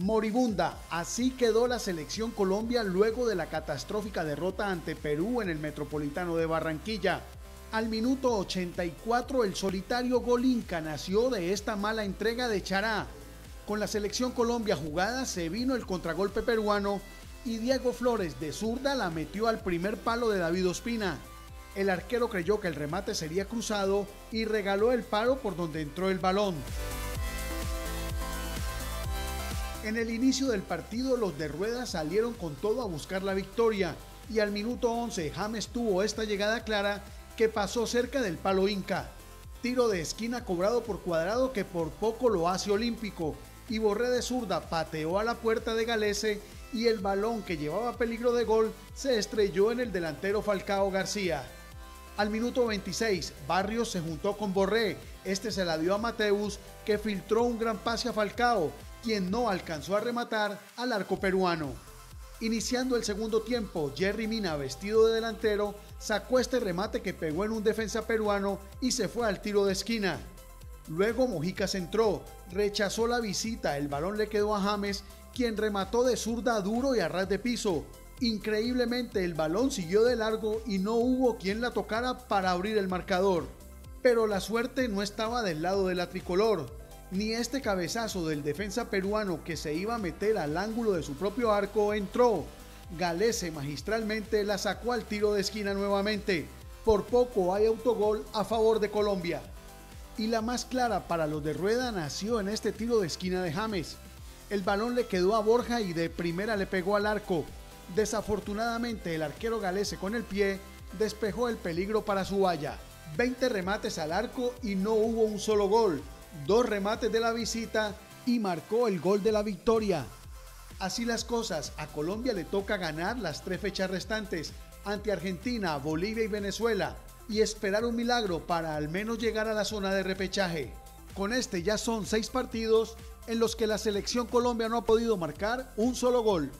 Moribunda, así quedó la selección Colombia luego de la catastrófica derrota ante Perú en el Metropolitano de Barranquilla. Al minuto 84 el solitario gol inca nació de esta mala entrega de Chará. Con la selección Colombia jugada se vino el contragolpe peruano y Diego Flores de zurda la metió al primer palo de David Ospina. El arquero creyó que el remate sería cruzado y regaló el paro por donde entró el balón. En el inicio del partido los de Rueda salieron con todo a buscar la victoria y al minuto 11 James tuvo esta llegada clara que pasó cerca del palo Inca. Tiro de esquina cobrado por cuadrado que por poco lo hace olímpico y Borré de zurda pateó a la puerta de Galese y el balón que llevaba peligro de gol se estrelló en el delantero Falcao García. Al minuto 26, Barrios se juntó con Borré. Este se la dio a Mateus, que filtró un gran pase a Falcao, quien no alcanzó a rematar al arco peruano. Iniciando el segundo tiempo, Jerry Mina, vestido de delantero, sacó este remate que pegó en un defensa peruano y se fue al tiro de esquina. Luego Mojica entró, rechazó la visita, el balón le quedó a James, quien remató de zurda duro y a ras de piso, Increíblemente el balón siguió de largo y no hubo quien la tocara para abrir el marcador. Pero la suerte no estaba del lado de la tricolor, ni este cabezazo del defensa peruano que se iba a meter al ángulo de su propio arco entró. Galese magistralmente la sacó al tiro de esquina nuevamente. Por poco hay autogol a favor de Colombia. Y la más clara para los de Rueda nació en este tiro de esquina de James. El balón le quedó a Borja y de primera le pegó al arco, Desafortunadamente, el arquero galese con el pie despejó el peligro para su valla. 20 remates al arco y no hubo un solo gol. Dos remates de la visita y marcó el gol de la victoria. Así las cosas, a Colombia le toca ganar las tres fechas restantes ante Argentina, Bolivia y Venezuela y esperar un milagro para al menos llegar a la zona de repechaje. Con este ya son seis partidos en los que la selección Colombia no ha podido marcar un solo gol.